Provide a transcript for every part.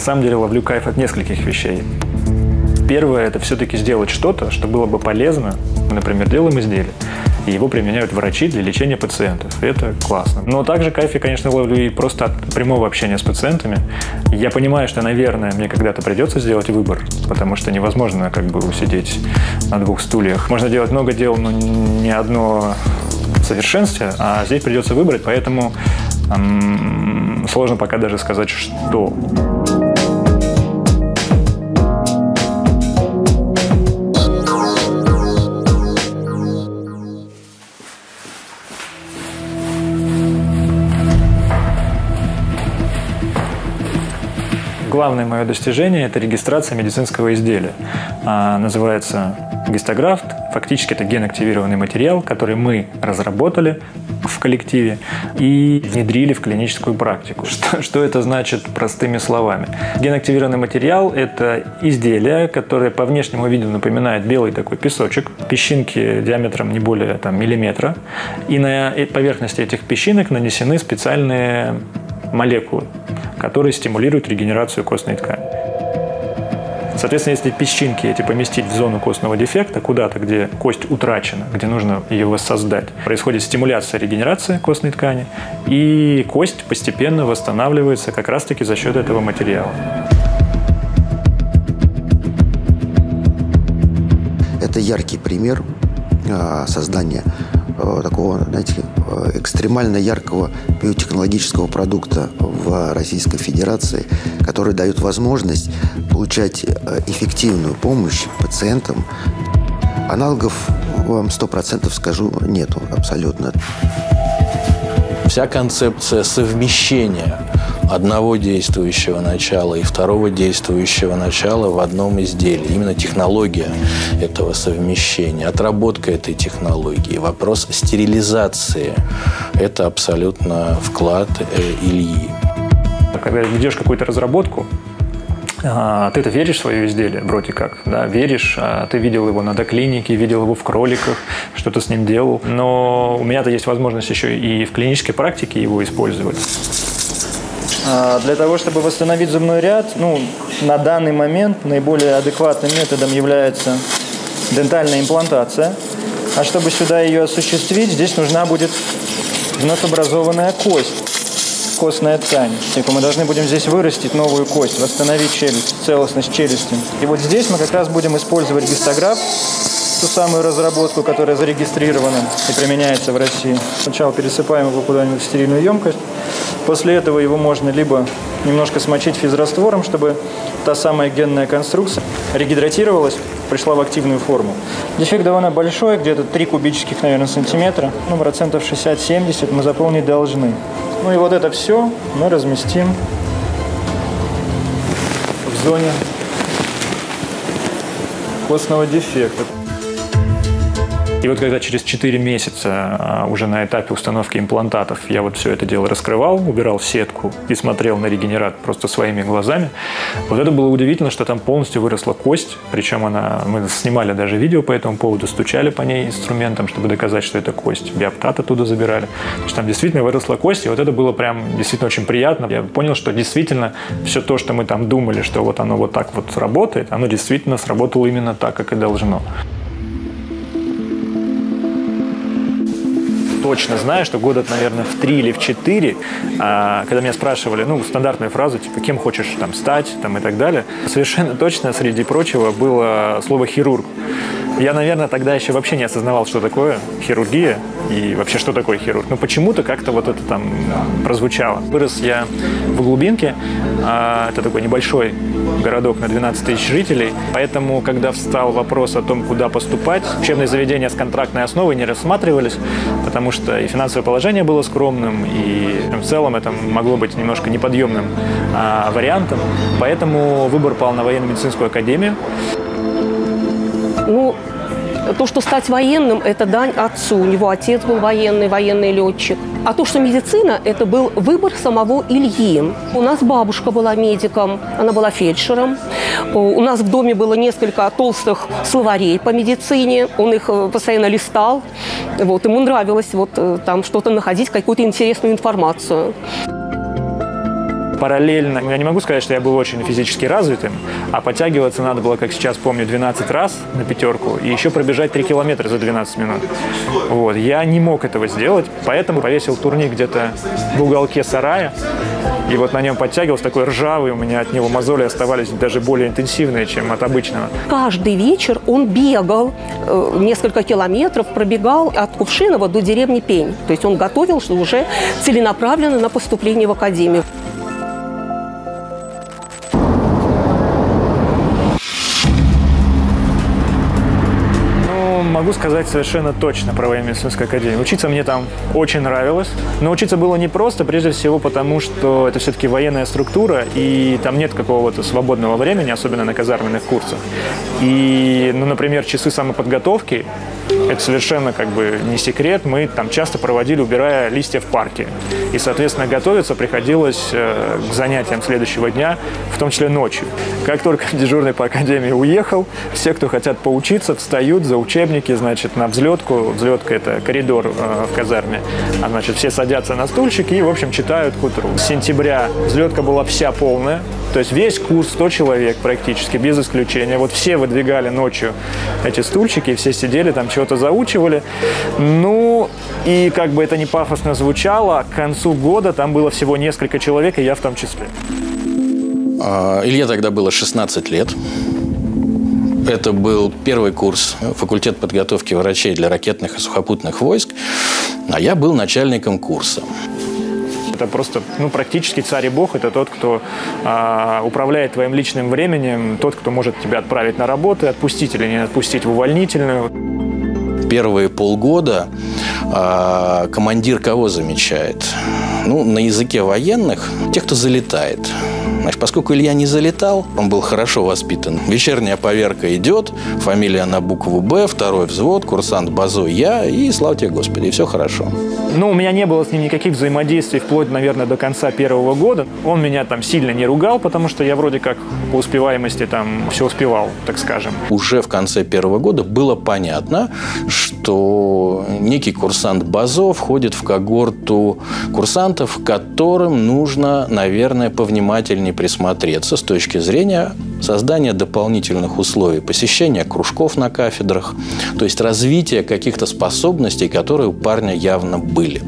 на самом деле ловлю кайф от нескольких вещей. Первое – это все-таки сделать что-то, что было бы полезно. Например, делаем изделие и его применяют врачи для лечения пациентов. Это классно. Но также кайф я, конечно, ловлю и просто от прямого общения с пациентами. Я понимаю, что, наверное, мне когда-то придется сделать выбор, потому что невозможно как бы усидеть на двух стульях. Можно делать много дел, но не одно совершенстве, а здесь придется выбрать, поэтому эм, сложно пока даже сказать, что. Главное мое достижение – это регистрация медицинского изделия. А, называется гистографт. Фактически это генактивированный материал, который мы разработали в коллективе и внедрили в клиническую практику. Что, что это значит простыми словами? Генактивированный материал – это изделие, которое по внешнему виду напоминает белый такой песочек, песчинки диаметром не более там, миллиметра, и на поверхности этих песчинок нанесены специальные молекулы, которые стимулируют регенерацию костной ткани. Соответственно, если песчинки эти поместить в зону костного дефекта, куда-то, где кость утрачена, где нужно ее воссоздать, происходит стимуляция регенерации костной ткани, и кость постепенно восстанавливается как раз-таки за счет этого материала. Это яркий пример а, создания такого, знаете, э, экстремально яркого биотехнологического продукта в Российской Федерации, который дает возможность получать э, эффективную помощь пациентам. Аналогов вам сто процентов скажу нету абсолютно. Вся концепция совмещения одного действующего начала и второго действующего начала в одном изделии. Именно технология этого совмещения, отработка этой технологии, вопрос стерилизации – это абсолютно вклад э, Ильи. Когда ведешь какую-то разработку, а, ты это веришь в свое изделие, вроде как, да, веришь, а ты видел его на доклинике, видел его в кроликах, что-то с ним делал, но у меня-то есть возможность еще и в клинической практике его использовать. А, для того, чтобы восстановить зубной ряд, ну, на данный момент наиболее адекватным методом является дентальная имплантация. А чтобы сюда ее осуществить, здесь нужна будет вновь образованная кость, костная ткань. Типа мы должны будем здесь вырастить новую кость, восстановить челюсть, целостность челюсти. И вот здесь мы как раз будем использовать гистограф, ту самую разработку, которая зарегистрирована и применяется в России. Сначала пересыпаем его куда-нибудь в стерильную емкость. После этого его можно либо немножко смочить физраствором, чтобы та самая генная конструкция регидратировалась, пришла в активную форму. Дефект довольно большой, где-то 3 кубических, наверное, сантиметра. Ну, процентов 60-70 мы заполнить должны. Ну и вот это все мы разместим в зоне костного дефекта. И вот когда через 4 месяца а, уже на этапе установки имплантатов я вот все это дело раскрывал, убирал сетку и смотрел на регенерат просто своими глазами, вот это было удивительно, что там полностью выросла кость, причем она, мы снимали даже видео по этому поводу, стучали по ней инструментом, чтобы доказать, что это кость. Биоптат оттуда забирали. То есть там действительно выросла кость, и вот это было прям действительно очень приятно. Я понял, что действительно все то, что мы там думали, что вот оно вот так вот работает, оно действительно сработало именно так, как и должно. Точно знаю, что года, наверное, в три или в четыре, а, когда меня спрашивали, ну, стандартную фразу, типа, кем хочешь там стать, там и так далее, совершенно точно, среди прочего, было слово «хирург». Я, наверное, тогда еще вообще не осознавал, что такое хирургия и вообще, что такое хирург. Но почему-то как-то вот это там прозвучало. Вырос я в глубинке, а, это такой небольшой городок на 12 тысяч жителей, поэтому, когда встал вопрос о том, куда поступать, учебные заведения с контрактной основой не рассматривались, потому что и финансовое положение было скромным, и в целом это могло быть немножко неподъемным а, вариантом, поэтому выбор пал на военно-медицинскую академию. Ну, то, что стать военным, это дань отцу. У него отец был военный, военный летчик. А то, что медицина, это был выбор самого Ильи. У нас бабушка была медиком, она была фельдшером. У нас в доме было несколько толстых словарей по медицине. Он их э, постоянно листал. Вот, ему нравилось вот э, там что-то находить, какую-то интересную информацию. Параллельно, я не могу сказать, что я был очень физически развитым, а подтягиваться надо было, как сейчас помню, 12 раз на пятерку и еще пробежать 3 километра за 12 минут. Вот. Я не мог этого сделать, поэтому повесил турник где-то в уголке сарая, и вот на нем подтягивался такой ржавый, у меня от него мозоли оставались даже более интенсивные, чем от обычного. Каждый вечер он бегал э, несколько километров, пробегал от Кувшинова до деревни Пень. То есть он готовился уже целенаправленно на поступление в академию. Могу сказать совершенно точно про военно-медицинскую академию. Учиться мне там очень нравилось. Но учиться было непросто, прежде всего потому, что это все-таки военная структура, и там нет какого-то свободного времени, особенно на казарменных курсах. И, ну, например, часы самоподготовки это совершенно как бы не секрет. Мы там часто проводили, убирая листья в парке. И, соответственно, готовиться приходилось э, к занятиям следующего дня, в том числе ночью. Как только дежурный по академии уехал, все, кто хотят поучиться, встают за учебники, значит, на взлетку. Взлетка – это коридор э, в казарме. А, значит, все садятся на стульчики и, в общем, читают к утру. С сентября взлетка была вся полная. То есть весь курс 100 человек практически, без исключения. Вот все выдвигали ночью эти стульчики, все сидели там, чего-то заучивали. Ну, и как бы это не пафосно звучало, к концу года там было всего несколько человек, и я в том числе. А, Илье тогда было 16 лет. Это был первый курс факультет подготовки врачей для ракетных и сухопутных войск, а я был начальником курса. Это просто, ну, практически царь и бог. Это тот, кто а, управляет твоим личным временем, тот, кто может тебя отправить на работу, отпустить или не отпустить в увольнительную. Первые полгода а, командир кого замечает? Ну, на языке военных тех, кто залетает. Значит, поскольку Илья не залетал, он был хорошо воспитан. Вечерняя поверка идет, фамилия на букву «Б», второй взвод, курсант Базо я, и слава тебе, Господи, и все хорошо. Ну, у меня не было с ним никаких взаимодействий вплоть, наверное, до конца первого года. Он меня там сильно не ругал, потому что я вроде как по успеваемости там все успевал, так скажем. Уже в конце первого года было понятно, что некий курсант Базо входит в когорту курсантов, которым нужно, наверное, повнимательнее присмотреться с точки зрения создания дополнительных условий посещения кружков на кафедрах, то есть развития каких-то способностей, которые у парня явно были.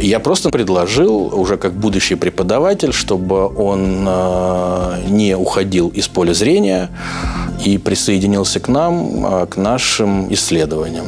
Я просто предложил, уже как будущий преподаватель, чтобы он э, не уходил из поля зрения и присоединился к нам, э, к нашим исследованиям.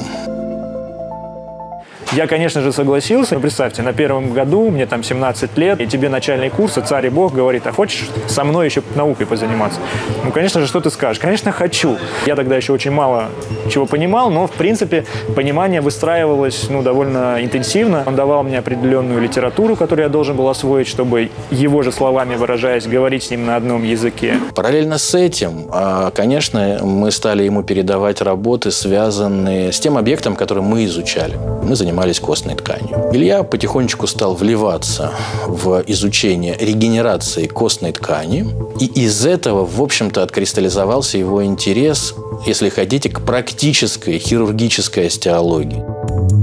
Я, конечно же, согласился. Но представьте, на первом году, мне там 17 лет, и тебе начальный курс, и царь и бог говорит, а хочешь со мной еще наукой позаниматься? Ну, конечно же, что ты скажешь? Конечно, хочу. Я тогда еще очень мало чего понимал, но, в принципе, понимание выстраивалось ну, довольно интенсивно. Он давал мне определенную литературу, которую я должен был освоить, чтобы его же словами выражаясь, говорить с ним на одном языке. Параллельно с этим, а, конечно, мы стали ему передавать работы, связанные с тем объектом, который мы изучали. Мы занимались занимались костной тканью. Илья потихонечку стал вливаться в изучение регенерации костной ткани, и из этого, в общем-то, откристаллизовался его интерес, если хотите, к практической хирургической остеологии.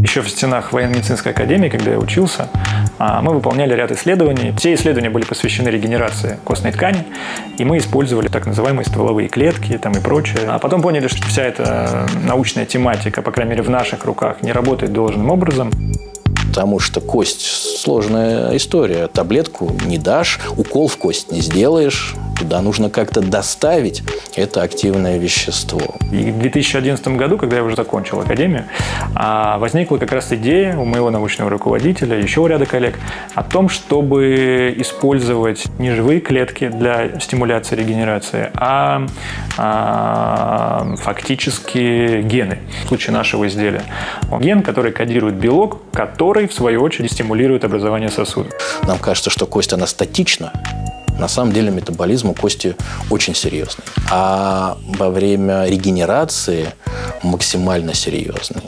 Еще в стенах военно-медицинской академии, когда я учился, а, мы выполняли ряд исследований. Все исследования были посвящены регенерации костной ткани, и мы использовали так называемые стволовые клетки там и прочее. А потом поняли, что вся эта научная тематика, по крайней мере в наших руках, не работает должным образом. Потому что кость – сложная история. Таблетку не дашь, укол в кость не сделаешь, Туда нужно как-то доставить это активное вещество. И в 2011 году, когда я уже закончил академию, а, возникла как раз идея у моего научного руководителя, еще у ряда коллег, о том, чтобы использовать не живые клетки для стимуляции регенерации, а, а фактически гены в случае нашего изделия. Ген, который кодирует белок, который, в свою очередь, стимулирует образование сосудов. Нам кажется, что кость, она статична, на самом деле метаболизм у кости очень серьезный. А во время регенерации максимально серьезный.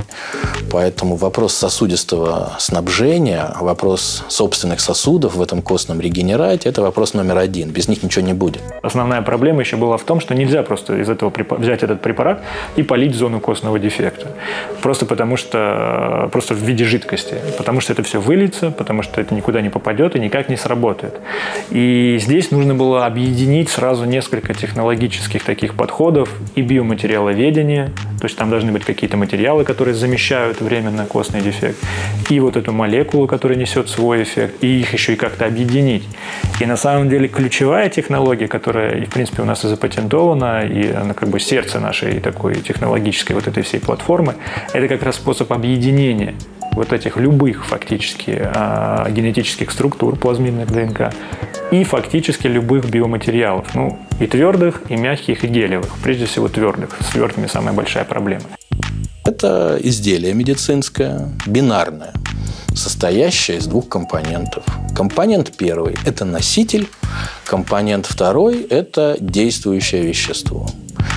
Поэтому вопрос сосудистого снабжения, вопрос собственных сосудов в этом костном регенерате – это вопрос номер один. Без них ничего не будет. Основная проблема еще была в том, что нельзя просто из этого взять этот препарат и полить зону костного дефекта. Просто потому что, просто в виде жидкости. Потому что это все выльется, потому что это никуда не попадет и никак не сработает. И здесь нужно было объединить сразу несколько технологических таких подходов и биоматериаловедения, то есть там должны быть какие-то материалы, которые замещают временно костный дефект, и вот эту молекулу, которая несет свой эффект, и их еще и как-то объединить. И на самом деле ключевая технология, которая, в принципе, у нас и запатентована, и она как бы сердце нашей такой технологической вот этой всей платформы, это как раз способ объединения вот этих любых фактически а, генетических структур плазмидных ДНК и фактически любых биоматериалов. Ну, и твердых, и мягких, и гелевых. Прежде всего твердых. С твердыми самая большая проблема. Это изделие медицинское, бинарное, состоящее из двух компонентов. Компонент первый – это носитель, компонент второй – это действующее вещество.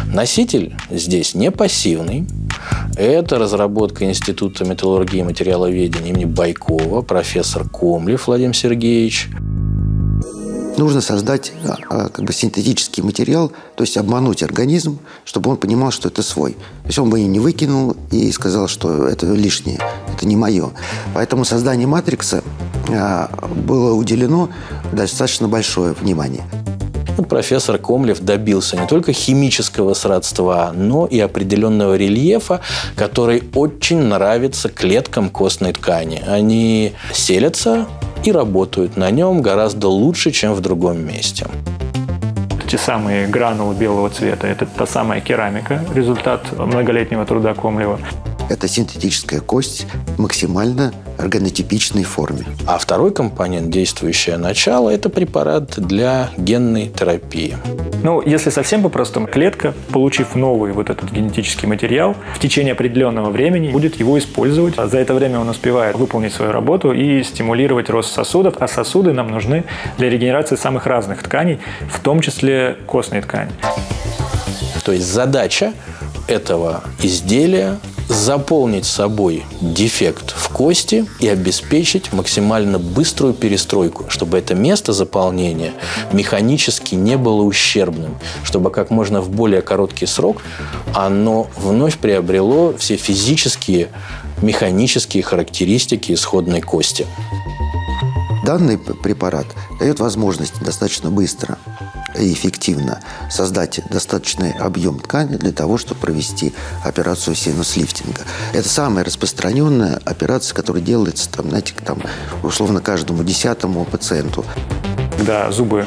Носитель здесь не пассивный. Это разработка Института металлургии и материаловедения имени Байкова, профессор Комлев Владимир Сергеевич. Нужно создать а, а, как бы синтетический материал, то есть обмануть организм, чтобы он понимал, что это свой. То есть он бы и не выкинул и сказал, что это лишнее, это не мое. Поэтому создание матрикса было уделено достаточно большое внимание. Профессор Комлев добился не только химического сродства, но и определенного рельефа, который очень нравится клеткам костной ткани. Они селятся и работают на нем гораздо лучше, чем в другом месте те самые гранулы белого цвета. Это та самая керамика, результат многолетнего труда Комлева. Это синтетическая кость максимально органотипичной форме. А второй компонент, действующее начало, это препарат для генной терапии. Ну, если совсем по-простому, клетка, получив новый вот этот генетический материал, в течение определенного времени будет его использовать. За это время он успевает выполнить свою работу и стимулировать рост сосудов, а сосуды нам нужны для регенерации самых разных тканей, в том числе костной ткани. То есть задача этого изделия заполнить собой дефект в кости и обеспечить максимально быструю перестройку, чтобы это место заполнения механически не было ущербным, чтобы как можно в более короткий срок оно вновь приобрело все физические, механические характеристики исходной кости. Данный препарат дает возможность достаточно быстро и эффективно создать достаточный объем ткани для того, чтобы провести операцию синус-лифтинга. Это самая распространенная операция, которая делается, там, знаете, там, условно, каждому десятому пациенту. Когда зубы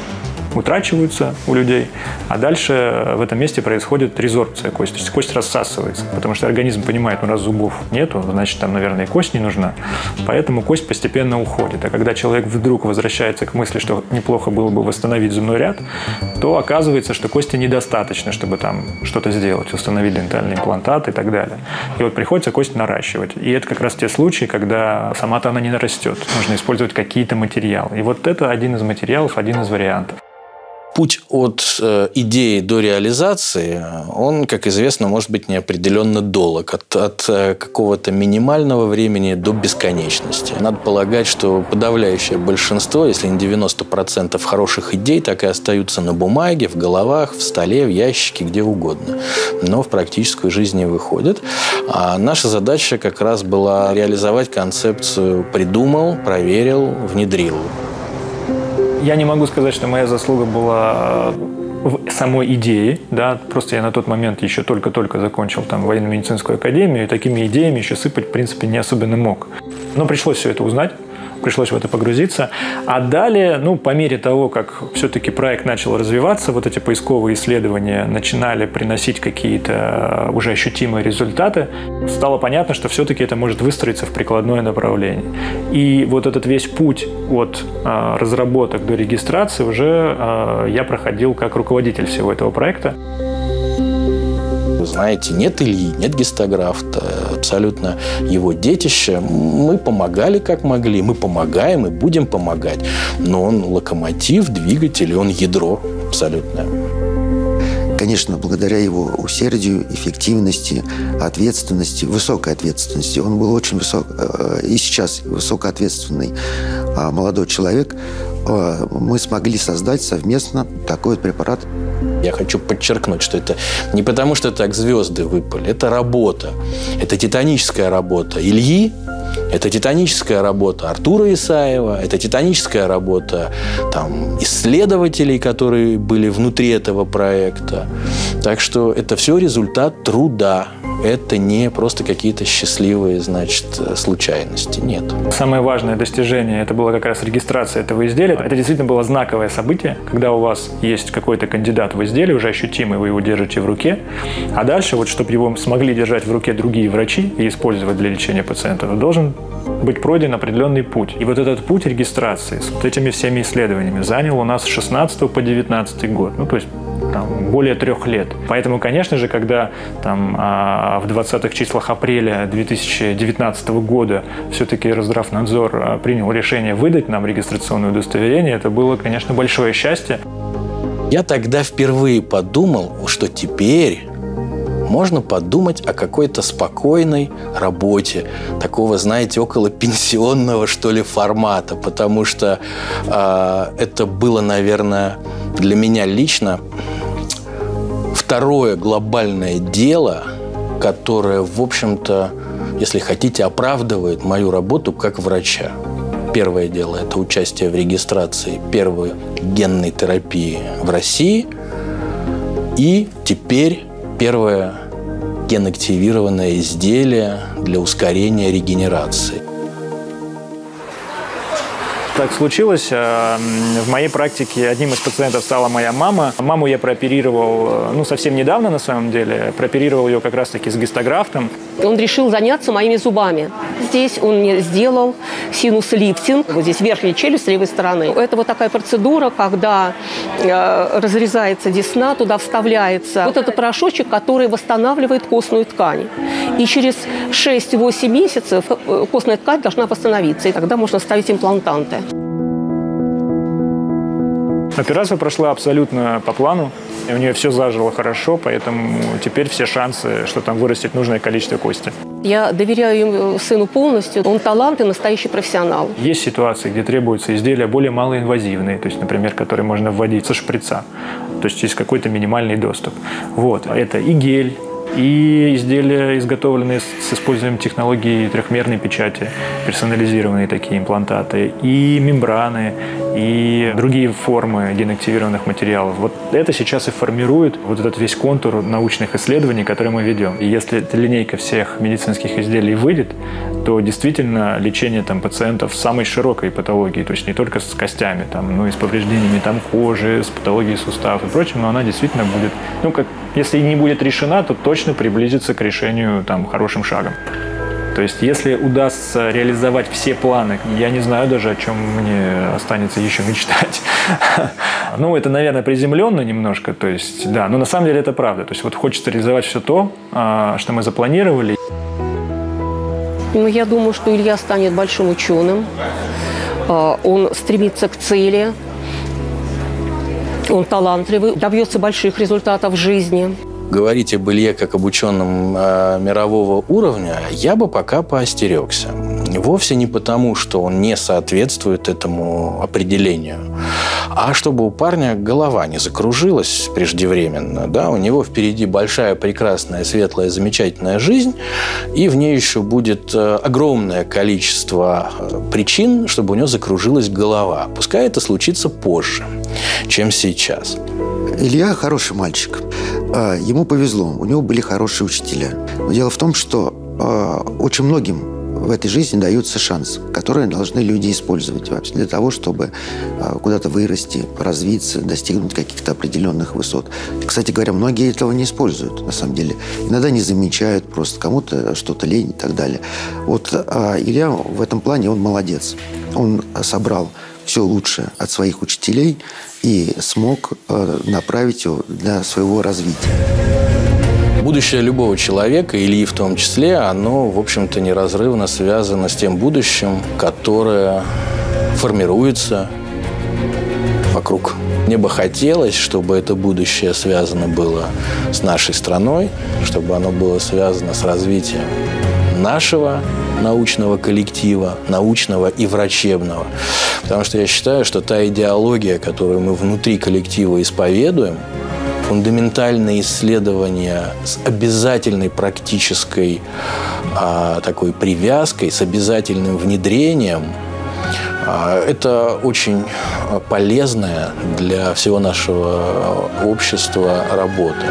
утрачиваются у людей, а дальше в этом месте происходит резорбция кости, то есть кость рассасывается, потому что организм понимает, ну раз зубов нету, значит там, наверное, и кость не нужна, поэтому кость постепенно уходит. А когда человек вдруг возвращается к мысли, что неплохо было бы восстановить зубной ряд, то оказывается, что кости недостаточно, чтобы там что-то сделать, установить дентальный имплантат и так далее. И вот приходится кость наращивать. И это как раз те случаи, когда сама-то она не нарастет. Нужно использовать какие-то материалы. И вот это один из материалов, один из вариантов путь от э, идеи до реализации, он, как известно, может быть неопределенно долг. От, от э, какого-то минимального времени до бесконечности. Надо полагать, что подавляющее большинство, если не 90% хороших идей, так и остаются на бумаге, в головах, в столе, в ящике, где угодно. Но в практическую жизнь не выходят. А наша задача как раз была реализовать концепцию «придумал, проверил, внедрил». Я не могу сказать, что моя заслуга была в самой идее, да, просто я на тот момент еще только-только закончил там военно-медицинскую академию, и такими идеями еще сыпать, в принципе, не особенно мог. Но пришлось все это узнать, пришлось в это погрузиться. А далее, ну, по мере того, как все-таки проект начал развиваться, вот эти поисковые исследования начинали приносить какие-то уже ощутимые результаты, стало понятно, что все-таки это может выстроиться в прикладное направление. И вот этот весь путь от э, разработок до регистрации уже э, я проходил как руководитель всего этого проекта знаете, нет Ильи, нет гистографта, абсолютно его детище. Мы помогали как могли, мы помогаем и будем помогать. Но он локомотив, двигатель, он ядро абсолютно. конечно, благодаря его усердию, эффективности, ответственности, высокой ответственности, он был очень высок, э, и сейчас высокоответственный а, молодой человек, мы смогли создать совместно такой вот препарат. Я хочу подчеркнуть, что это не потому, что так звезды выпали, это работа. Это титаническая работа Ильи, это титаническая работа Артура Исаева, это титаническая работа там, исследователей, которые были внутри этого проекта. Так что это все результат труда. Это не просто какие-то счастливые, значит, случайности. Нет. Самое важное достижение – это была как раз регистрация этого изделия. Это действительно было знаковое событие, когда у вас есть какой-то кандидат в изделие, уже ощутимый, вы его держите в руке, а дальше, вот чтобы его смогли держать в руке другие врачи и использовать для лечения пациентов, должен быть пройден определенный путь. И вот этот путь регистрации с вот этими всеми исследованиями занял у нас с 16 по 19 год. Ну, то есть там, более трех лет. Поэтому, конечно же, когда там, а, в 20-х числах апреля 2019 года все-таки Росздравнадзор а, принял решение выдать нам регистрационное удостоверение, это было, конечно, большое счастье. Я тогда впервые подумал, что теперь можно подумать о какой-то спокойной работе, такого, знаете, около пенсионного, что ли, формата, потому что э, это было, наверное, для меня лично второе глобальное дело, которое, в общем-то, если хотите, оправдывает мою работу как врача. Первое дело – это участие в регистрации первой генной терапии в России. И теперь первое генактивированное изделие для ускорения регенерации. Так случилось. Э, в моей практике одним из пациентов стала моя мама. Маму я прооперировал, э, ну, совсем недавно, на самом деле. Прооперировал ее как раз-таки с гистографтом. Он решил заняться моими зубами. Здесь он мне сделал синус-лифтинг, вот здесь верхняя челюсть с левой стороны. Это вот такая процедура, когда э, разрезается десна, туда вставляется вот этот порошочек, который восстанавливает костную ткань. И через 6-8 месяцев э, костная ткань должна восстановиться, и тогда можно ставить имплантанты. Операция прошла абсолютно по плану. И у нее все зажило хорошо, поэтому теперь все шансы, что там вырастет нужное количество кости. Я доверяю сыну полностью. Он талант и настоящий профессионал. Есть ситуации, где требуются изделия более малоинвазивные, то есть, например, которые можно вводить со шприца. То есть есть какой-то минимальный доступ. Вот. Это и гель, и изделия, изготовленные с использованием технологии трехмерной печати, персонализированные такие имплантаты, и мембраны, и другие формы генактивированных материалов. Вот это сейчас и формирует вот этот весь контур научных исследований, которые мы ведем. И если эта линейка всех медицинских изделий выйдет, то действительно лечение там, пациентов самой широкой патологией, то есть не только с костями, там, но и с повреждениями там, кожи, с патологией суставов и прочим, но она действительно будет, ну, как, если не будет решена, то точно приблизится к решению там, хорошим шагом. То есть, если удастся реализовать все планы, я не знаю даже, о чем мне останется еще мечтать. Ну, это, наверное, приземленно немножко, то есть, да, но на самом деле это правда. То есть, вот хочется реализовать все то, а, что мы запланировали. Ну, я думаю, что Илья станет большим ученым. А, он стремится к цели. Он талантливый, добьется больших результатов в жизни говорить об Илье как об ученом э, мирового уровня, я бы пока поостерегся. Вовсе не потому, что он не соответствует этому определению, а чтобы у парня голова не закружилась преждевременно. Да? У него впереди большая, прекрасная, светлая, замечательная жизнь, и в ней еще будет э, огромное количество э, причин, чтобы у него закружилась голова. Пускай это случится позже, чем сейчас. Илья хороший мальчик. А, ему повезло, у него были хорошие учителя. Но дело в том, что а, очень многим в этой жизни дается шанс, который должны люди использовать вообще для того, чтобы а, куда-то вырасти, развиться, достигнуть каких-то определенных высот. Кстати говоря, многие этого не используют, на самом деле. Иногда не замечают просто кому-то что-то лень и так далее. Вот Илья в этом плане, он молодец. Он собрал все лучшее от своих учителей и смог э, направить его для своего развития. Будущее любого человека, Ильи в том числе, оно, в общем-то, неразрывно связано с тем будущим, которое формируется вокруг. Мне бы хотелось, чтобы это будущее связано было с нашей страной, чтобы оно было связано с развитием нашего научного коллектива, научного и врачебного. Потому что я считаю, что та идеология, которую мы внутри коллектива исповедуем, фундаментальные исследования с обязательной практической а, такой привязкой, с обязательным внедрением, а, это очень полезная для всего нашего общества работа.